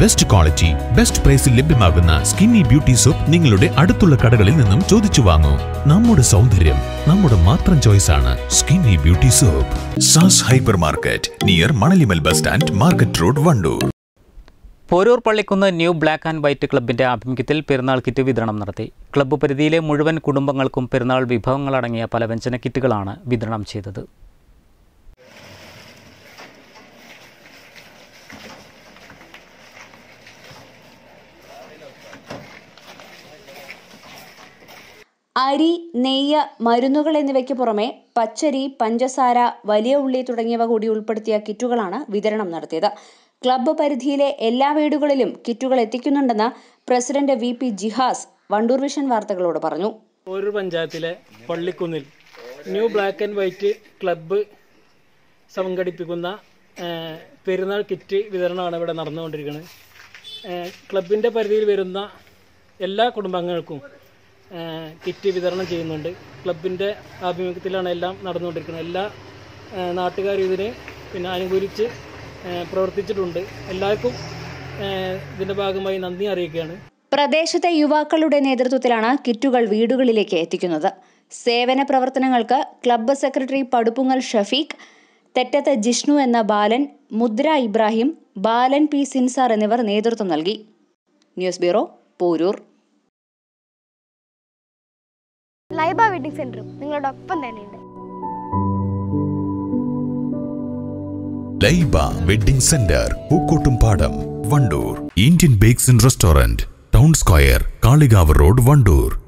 Best quality best പ്രൈസിൽ ലഭ്യമാകുന്ന skinny beauty soap നിങ്ങളുടെ അടുത്തുള്ള കടകളിൽ നിന്നും ചോദിച്ചു വാങ്ങൂ. നമ്മുടെ സൗന്ദര്യം നമ്മുടെ മാത്രം ചോയ്സ് ആണ് skinny beauty soap SaaS hyper market near Manalimal bus stand market road Wandoor. Porur Pallikkunnu new black and white ക്ലബിന്റെ ആഭിമുഖ്യത്തിൽ പെരുന്നാൾ കിറ്റ് വിതരണം നടത്തി. ക്ലബ്ബ് പരിധിയിലെ മുഴുവൻ കുടുംബങ്ങൾക്കും പെരുന്നാൾ വിഭവങ്ങളടങ്ങിയ പല വ്യഞ്ജന കിറ്റുകളാണ് വിതരണം ചെയ്തത്. അരി നെയ്യ് മരുന്നുകൾ എന്നിവയ്ക്ക് പുറമെ പച്ചരി പഞ്ചസാര വലിയ ഉള്ളി തുടങ്ങിയവ കൂടി ഉൾപ്പെടുത്തിയ കിറ്റുകളാണ് വിതരണം നടത്തിയത്. ക്ലബ്ബ് പരിധിയിലെ എല്ലാ വീടുകളിലും കിറ്റുകൾ എത്തിക്കുന്നുണ്ടെന്ന് president V P Jihas Wandoor vision വാർത്തകളോട് പറഞ്ഞു. ഒരു പഞ്ചായത്തിലെ പള്ളിക്കുന്നിൽ new black and white club സംഘടിപ്പിക്കുന്ന പെരുന്നാൾ കിറ്റ് വിതരണമാണ് ഇവിടെ നടന്നുകൊണ്ടിരിക്കുന്നത്. ക്ലബിന്റെ പരിധിയിൽ വരുന്ന എല്ലാ കുടുംബാംഗങ്ങൾക്കും കിറ്റ് വിതരണം ചെയ്യുന്നുണ്ട്. ക്ലബിന്റെ ആഭിമുഖ്യത്തിലാണ് എല്ലാം നടന്നുകൊണ്ടിരിക്കുന്നത്. എല്ലാ നാട്ടുകാരും ഇതിനെ പിന്നെ അനുകൂലിച്ച് പ്രവർത്തിച്ചിട്ടുണ്ട്. എല്ലാവർക്കും ഇതിന്റെ ഭാഗമായി നന്ദി അറിയിക്കുകയാണ്. പ്രദേശത്തെ യുവാക്കളുടെ നേതൃത്വത്തിലാണ് കിറ്റുകൾ വീടുകളിലേക്ക് എത്തിക്കുന്നത്. സേവന പ്രവർത്തനങ്ങൾക്ക് ക്ലബ്ബ് സെക്രട്ടറി പടുപ്പുങ്ങൽ ഷഫീഖ് തെറ്റത്തെ ജിഷ്ണു എന്ന ബാലൻ മുദ്ര ഇബ്രാഹിം ബാലൻ പി സിൻസാർ എന്നിവർ നേതൃത്വം നൽകി. News bureau Porur. Laiba wedding സെന്ററും നിങ്ങളുടെ ഒപ്പം തന്നെയുണ്ട്. Laiba wedding centre Pookkottumpadam Wandoor. Indian bakes and restaurant town square Kalikavu road Wandoor.